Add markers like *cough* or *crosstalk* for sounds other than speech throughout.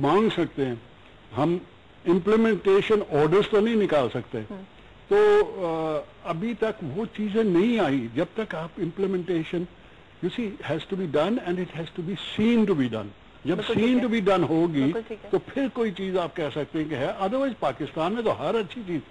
मांग सकते हैं। हम इम्प्लीमेंटेशन ऑर्डर्स तो नहीं निकाल सकते। तो अभी तक वो चीज़ें नहीं आई। जब तक आप implementation you see has to be done and it has to be seen to be done जब सीन टू बी डन होगी तो फिर कोई चीज़ आप कह सकते हैं कि है। अदरवाइज़ पाकिस्तान में तो हर अच्छी चीज़।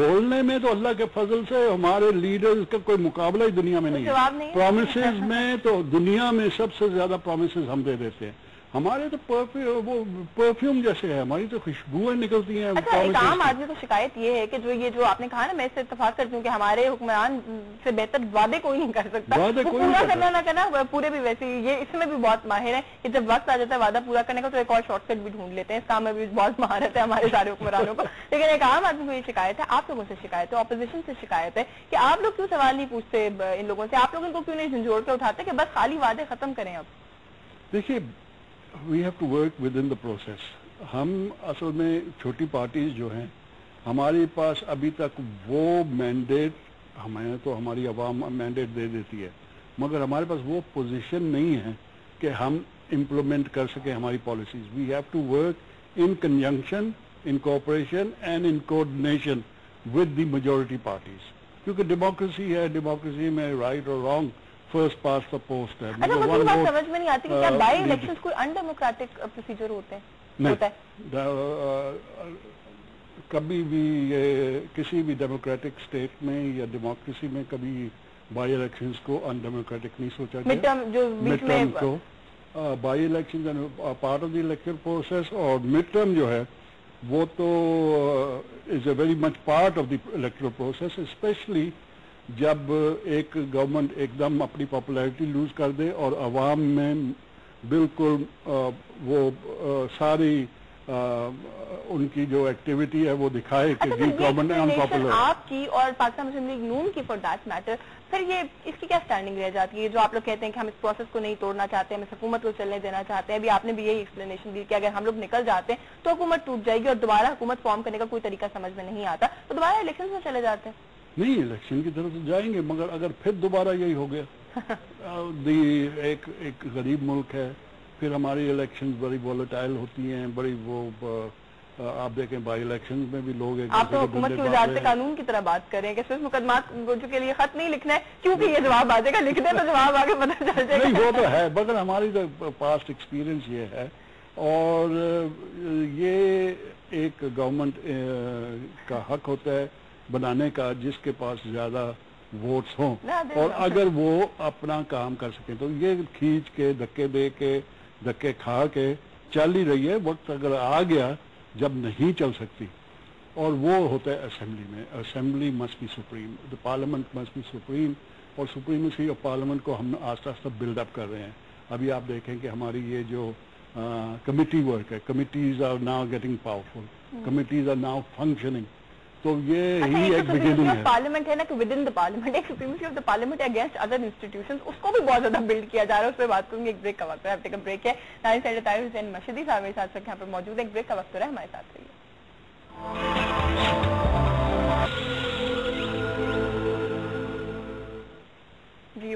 बोलने में तो अल्लाह के फजल से हमारे लीडर्स का कोई मुकाबला ही दुनिया में नहीं है। प्रोमिस में तो दुनिया में सबसे ज़्यादा प्रोमिस हम दे देते हैं। हमारे तो परफ्यूम वो परफ्यूम जैसे है हमारी तो खुशबुएँ निकलती हैं अच्छा एक आम आदमी को शिकायत ये है कि जो ये जो आपने कहा ना मैं इससे इतफाक करती हूँ कि हमारे हुक्मरान से बेहतर वादे कोई नहीं कर सकता। वादे कोई पूरा करना ना करना पूरे भी वैसे ये इसमें भी बहुत माहिर है कि जब वक्त आ जाता है वादा पूरा करने का तो एक और शॉर्टकट भी ढूंढ लेते हैं। इस काम में भी बहुत महारत है हमारे सारे हुक्मरानों को। *laughs* लेकिन एक आम आदमी को ये शिकायत है आप लोगों से शिकायत है ऑपोजिशन से शिकायत है कि आप लोग क्यों सवाल नहीं पूछते इन लोगों से? आप लोग इनको क्यों नहीं झंझोड़ के उठाते कि बस खाली वादे खत्म करें अब? देखिए we have to work within the process हम असल में छोटी पार्टीज़ जो हैं, हमारे पास अभी तक वो मैंडेट हमें तो हमारी आवाम मैंडेट दे देती है। मगर हमारे पास वो पोजीशन नहीं है कि हम इम्प्लीमेंट कर सके हमारी policies we have to work in conjunction in cooperation and in coordination with the majority parties क्योंकि डेमोक्रेसी है डेमोक्रेसी में राइट और wrong first past the post है। अच्छा मुझे बात समझ में नहीं आती कि क्या बाई इलेक्शंस कोई अनडेमोक्रेटिक प्रोसीजर होते हैं? होता है। कभी भी ये किसी भी डेमोक्रेटिक स्टेट में या डेमोक्रेसी में कभी बाई इलेक्शंस को अनडेमोक्रेटिक नहीं सोचा गया। जो मिड टर्म को by election part of the election process और मिड टर्म जो है वो तो is a very much part of the electoral process specially जब एक गवर्नमेंट एकदम अपनी पॉपुलैरिटी लूज कर दे और आवाम में बिल्कुल वो सारी आ, उनकी जो एक्टिविटी है वो दिखाए कि अच्छा, गवर्नमेंट अनपॉपुलर आपकी और पाकिस्तान मुस्लिम लीग नून की फॉर दैट मैटर फिर ये इसकी क्या स्टैंडिंग रह जाती है? जो आप लोग कहते हैं कि हम इस प्रोसेस को नहीं तोड़ना चाहते हम इस हुकूमत को चलने देना चाहते हैं अभी आपने भी यही एक्सप्लेनेशन दी कि अगर हम लोग निकल जाते हैं तो हुकूमत टूट जाएगी और दोबारा हुकूमत फॉर्म करने का कोई तरीका समझ में नहीं आता तो दोबारा इलेक्शन में चले जाते हैं। नहीं इलेक्शन की तरफ़ तो जाएँगे मगर अगर फिर दोबारा यही हो गया *laughs* दी एक एक गरीब मुल्क है फिर हमारी इलेक्शन बड़ी वॉलेटाइल होती हैं बड़ी वो आप देखें बाई इलेक्शन में भी लोग एक आप तो हुकूमत की वजारत कानून की तरह बात करें कि सिर्फ़ मुकदमा के लिए खत नहीं लिखना है क्योंकि ये जवाब आ जाएगा लिख दे तो जवाब आगे पता चल जाएगा। नहीं वो तो है मगर हमारी तो पास्ट एक्सपीरियंस ये है और ये एक गवर्नमेंट का हक होता है बनाने का जिसके पास ज़्यादा वोट्स हों। और अगर वो अपना काम कर सके तो ये खींच के धक्के दे के धक्के खा के चल ही रही है। वक्त अगर आ गया जब नहीं चल सकती और वो होता है असेंबली में। Assembly must be supreme the parliament must be supreme और सुप्रीमेसी ऑफ़ पार्लियामेंट को हम आस्ता आस्ता बिल्डअप कर रहे हैं। अभी आप देखें कि हमारी ये जो कमिटी वर्क है committees are now getting powerful committees are now functioning तो ये अच्छा, ही एक बिगिनिंग है। पार्लियामेंट है ना कि विद इन द पार्लियामेंट एक supremacy of the parliament against other institution उसको भी बहुत ज़्यादा बिल्ड किया जा रहा है उस पर बात करूँगी एक ब्रेक का वक्त है टेक ब्रेक है ताहिर हुसैन मशीदी साहब मेरे साथ यहाँ पर मौजूद है एक ब्रेक का वक्त रहा है हमारे साथ रहिए।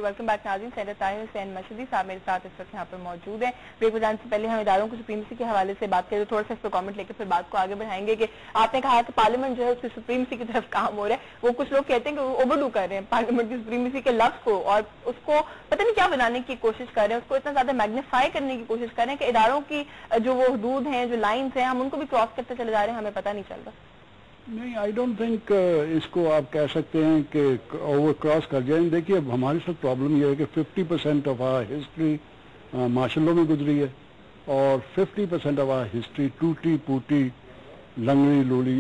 वेलकम बैक नाजिन सैद ताहिर हुसैन मशीदी साहब मेरे साथ इस वक्त यहाँ पर मौजूद है। ब्रेक बजाने से पहले हम इदारों को सुप्रीमसी के हवाले से बात करें तो थोड़ा सा इस पर कॉमेंट लेकर फिर बात को आगे बढ़ाएँगे कि आपने कहा कि पार्लियामेंट जो है उसकी सुप्रीमसी की तरफ़ काम हो रहा है। वो कुछ लोग कहते हैं कि वो ओवरडू कर रहे हैं पार्लियामेंट की सुप्रीमसी के लफ्ज को और उसको पता नहीं क्या बनाने की कोशिश कर रहे हैं, उसको इतना ज़्यादा मैग्नीफाई करने की कोशिश कर रहे हैं कि इदारों की जो वो हदूद हैं, जो लाइन्स हैं, हम उनको भी क्रॉस करते चले जा रहे हैं, हमें पता नहीं चल रहा। नहीं आई डोंट थिंक इसको आप कह सकते हैं कि ओवर क्रॉस कर जाए। देखिए, अब हमारे साथ प्रॉब्लम यह है कि 50 percent of our history martial में गुजरी है और 50 परसेंट ऑफ़ आर हिस्ट्री टूटी पूटी लंगड़ी लोली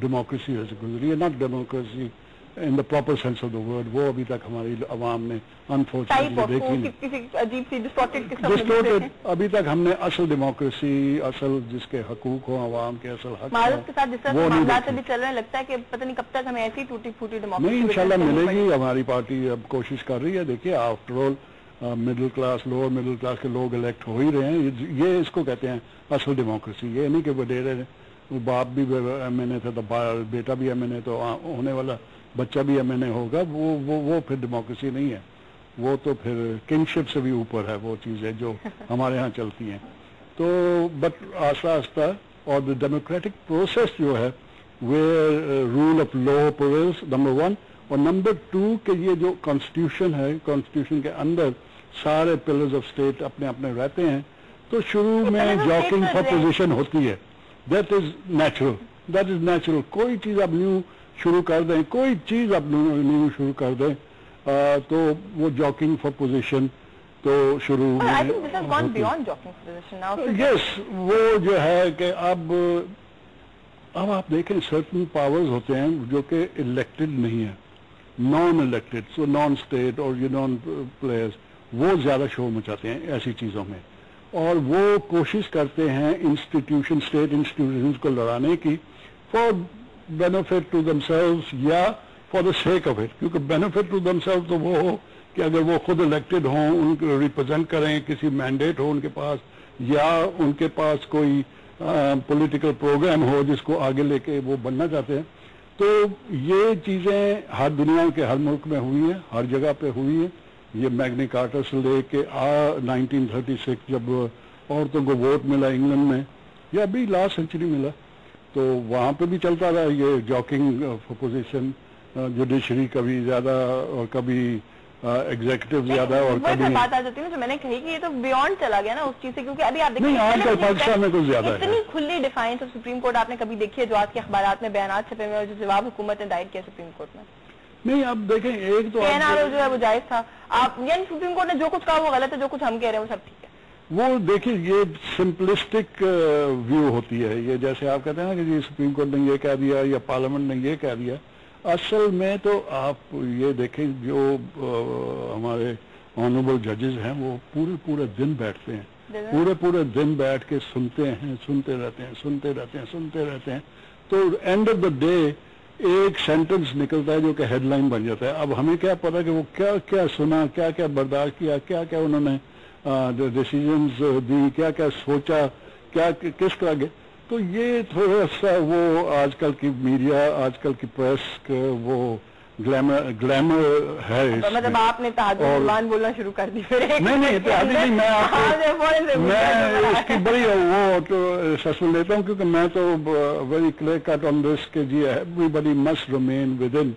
डेमोक्रेसी से गुजरी है not democracy in the proper sense of the word वो अभी तक हमारी आवाम ने अनफॉर्चुनेटली देखी डिस्टोर्टेड अभी तक हमने असल डेमोक्रेसी असल जिसके हकूक हो आवाम के असल हक भारत के साथ जिस तरह मामलात चल रहे हैं लगता है कि पता नहीं कब तक हमें ऐसी टूटी फूटी डेमोक्रेसी नहीं इंशाल्लाह मिलेगी हमारी पार्टी अब कोशिश कर रही है देखिए after all middle class lower middle class के लोग इलेक्ट हो ही रहे हैं ये इसको कहते हैं असल डेमोक्रेसी ये नहीं कि वडेरे बाप भी एम एन ए था तो बेटा भी एम एन ए तो होने वाला बच्चा भी एमएनए होगा वो वो वो फिर डेमोक्रेसी नहीं है। वो तो फिर किंगशिप से भी ऊपर है वो चीज़ें जो *laughs* हमारे यहाँ चलती हैं। तो बट आस्ता आस्ता और द डेमोक्रेटिक प्रोसेस जो है way rule of law prevails number one और नंबर टू के ये जो कॉन्स्टिट्यूशन है कॉन्स्टिट्यूशन के अंदर सारे पिलर्स ऑफ़ स्टेट अपने अपने रहते हैं तो शुरू में जॉकिंग फॉर पोजिशन होती है। That is natural that is natural कोई चीज़ अब न्यू शुरू कर दें। कोई चीज़ आप न्यू शुरू कर दें आ, तो वो जॉकिंग फॉर पोजीशन तो शुरू यस वो जो है कि अब अब आप देखें सर्टन पावर्स होते हैं जो कि इलेक्टेड नहीं है। Non elected so non state और यू नॉन प्लेयर्स वो ज़्यादा शोर मचाते हैं ऐसी चीज़ों में। और वो कोशिश करते हैं इंस्टीट्यूशन स्टेट इंस्टीट्यूशन को लड़ाने की। फॉर बेनिफिट टू दमसेल्व्स या for the sake of it क्योंकि बेनिफिट टू दमसेल्व तो वो हो कि अगर वो खुद इलेक्टेड हों, उनको रिप्रेजेंट करें, किसी मैंडेट हो उनके पास, या उनके पास कोई पॉलिटिकल प्रोग्राम हो जिसको आगे लेके वो बनना चाहते हैं। तो ये चीज़ें हर दुनिया के हर मुल्क में हुई है, हर जगह पे हुई है। ये मैग्नी कार्टर से लेके आ 1936 जब औरतों को वोट मिला इंग्लैंड में, या अभी लास्ट सेंचुरी मिला। तो वहाँ पे भी चलता रहा ये जॉकिंग पोजीशन जुडिशरी कभी ज़्यादा और कभी एग्जीक्यूटिव ज़्यादा और कभी बात आ जाती है जो मैंने कही कि ये तो बियॉन्ड चला गया ना उस चीज़ से क्योंकि अभी आप देखिए नहीं, आजकल पाकिस्तान में कुछ ज़्यादा इतनी खुली डिफाइंस ऑफ़ सुप्रीम कोर्ट आपने कभी देखी है जो आज के अखबार में बयान छपे हुए और जो जवाब हुकूमत ने दायर किया सुप्रीम कोर्ट में? नहीं अब देखें एक तो आप- जो है वो जायज़ था। आप यानी सुप्रीम कोर्ट ने जो कुछ कहा वो गलत है जो कुछ हम कह रहे हैं वो सब ठीक है। वो देखिए ये सिंपलिस्टिक व्यू होती है। ये जैसे आप कहते हैं ना कि जी सुप्रीम कोर्ट ने ये कह दिया या पार्लियामेंट ने ये कह दिया। असल में तो आप ये देखें जो अ, हमारे ऑनरेबल जजेस हैं वो पूरे पूरे दिन बैठते हैं। पूरे पूरे दिन बैठ के सुनते हैं सुनते रहते हैं सुनते रहते हैं सुनते रहते हैं। तो एंड ऑफ़ द डे एक सेंटेंस निकलता है जो कि हेडलाइन बन जाता है। अब हमें क्या पता कि वो क्या क्या सुना क्या क्या बर्दाश्त किया क्या क्या उन्होंने डिसीजंस दी क्या क्या सोचा क्या किस तरह के तो ये थोड़ा सा वो आजकल की मीडिया आजकल की प्रेस वो ग्लैमर ग्लैमर है मतलब आपने और- बोलना शुरू कर दी फिर एक नहीं नहीं मिनट नहीं मैं। हाँ, आपको मैं इसकी बड़ी वो तो सस्पेंड लेता हूँ क्योंकि मैं तो very clear cut on this के जी everybody must remain within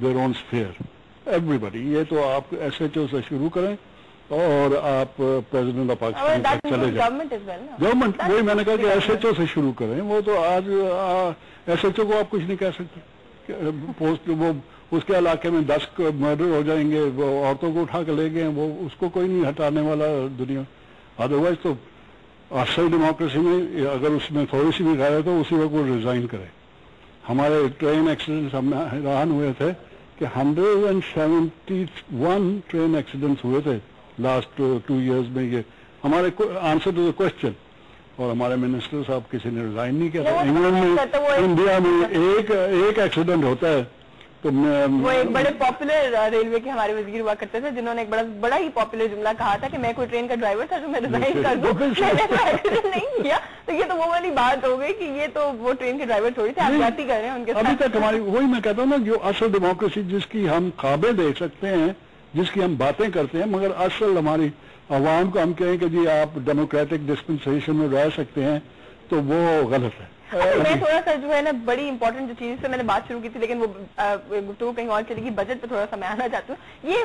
their own sphere everybody ये तो आप एस एच ओ से शुरू करें। और आप प्रेसिडेंट ऑफ़ पाकिस्तान चले जाएँ? गवर्नमेंट वही मैंने कहा कि एस एच ओ से शुरू करें वो तो आज एस एच ओ को आप कुछ नहीं कह सकते। पोस्ट वो उसके इलाके में दस मर्डर हो जाएँगे वो औरतों को उठा के ले गए वो उसको कोई नहीं हटाने वाला दुनिया। अदरवाइज़ तो असल डेमोक्रेसी में अगर उसमें थोड़ी सी भी गाय तो उसी वक्त वो रिजाइन करे। हमारे ट्रेन एक्सीडेंट्स हम हैरान हुए थे कि hundred and seventy one train accidents हुए थे। लास्ट टू इयर्स में ये हमारे आंसर टू द क्वेश्चन और हमारे मिनिस्टर साहब किसी ने रिजाइन नहीं किया तो इंग्लैंड वो में इंडिया *laughs* में एक एक एक्सीडेंट होता है। तो वो एक बड़े पॉपुलर रेलवे के हमारे वज़ीर हुआ करते थे जिन्होंने एक बड़ा बड़ा ही पॉपुलर जुमला कहा था कि मैं कोई ट्रेन का ड्राइवर था जो मैं रिजाइन कर दूँ। मैंने तो नहीं किया। तो ये तो वो वाली बात हो गई कि ये तो वो ट्रेन के ड्राइवर थोड़ी थे आप जाती कर रहे हैं उनके अभी तक हमारी वही मैं कहता हूँ ना जो असल डेमोक्रेसी जिसकी हम खाबे देख सकते हैं जिसकी हम बातें करते हैं मगर असल हमारी आवाम को हम कहें कि जी आप डेमोक्रेटिक डिस्पेंसेशन में रह सकते हैं तो वो गलत है। अच्छा, मैं थोड़ा सा जो है ना बड़ी इंपॉर्टेंट जो चीज़ से मैंने बात शुरू की थी लेकिन वो गुफ्तु कहीं और चलेगी बजट पे थोड़ा सा मैं आना चाहती हूँ। ये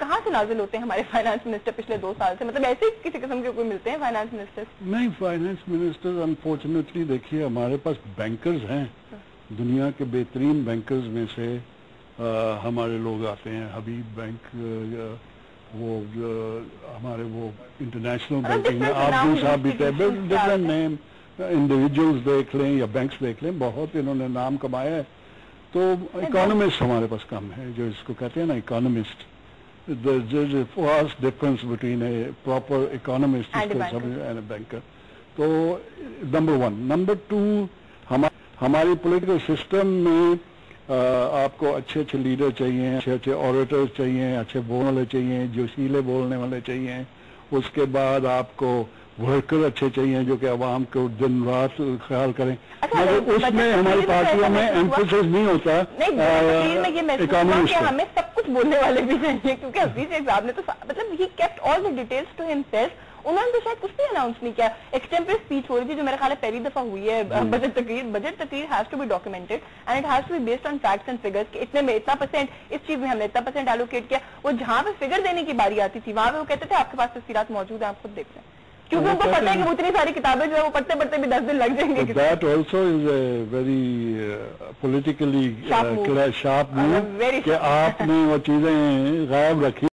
कहाँ से नाजिल होते हैं हमारे फाइनेंस मिनिस्टर पिछले दो साल से? मतलब ऐसे किसी किस्म के कोई मिलते हैं फाइनेंस मिनिस्टर नहीं फाइनेंस मिनिस्टर अनफॉर्चुनेटली देखिए हमारे पास बैंकर्स हैं। दुनिया के बेहतरीन बैंकर्स में से हमारे लोग आते हैं हबीब बैंक वो हमारे वो इंटरनेशनल बैंकिंग में आब्दुल नाम साहब भी थे डिफरेंट नेम इंडिविजुअल्स देख लें या बैंक्स देख लें बहुत इन्होंने नाम कमाया है तो इकोनॉमिस्ट हमारे पास कम है जो इसको कहते हैं ना economist there's a vast difference between a proper economist And a banker. and a banker. तो नंबर वन नंबर टू हमा, हमारी पॉलिटिकल सिस्टम में आपको अच्छे अच्छे लीडर चाहिए अच्छे अच्छे ऑडिटर्स चाहिए अच्छे बोलने वाले चाहिए जोशीले बोलने वाले चाहिए। उसके बाद आपको वर्कर अच्छे चाहिए जो कि आवाम को दिन रात ख्याल करें। अच्छा, मगर उसमें हमारी तो पार्टियों में एम्फोसिस नहीं होता नहीं बजट में ये महसूस हुआ economist कि हमें सब कुछ बोलने वाले भी चाहिए क्योंकि हफीज साहब ने तो मतलब ही kept all the details to himself उन्होंने तो शायद कुछ भी अनाउंस नहीं किया एक्सटेम्परेट स्पीच हो रही थी जो मेरे ख्याल है पहली दफ़ा हुई है बजट तकरीर बजट तकरीर has to be documented and it has to be based on facts and figures कि इतने में इतना परसेंट इस चीज़ में हमने इतना परसेंट एलोकेट किया वो जहाँ पे फिगर देने की बारी आती थी वहाँ पे वो कहते थे आपके पास तस्वीर मौजूद है आप खुद देख लें क्योंकि उनको पता है कि वो इतनी सारी किताबें जो है वो पढ़ते पढ़ते भी दस दिन लग जाएँगे politically Sharp move. uh, sharp Uh, move very कि आपने वो चीज़ें गायब रखी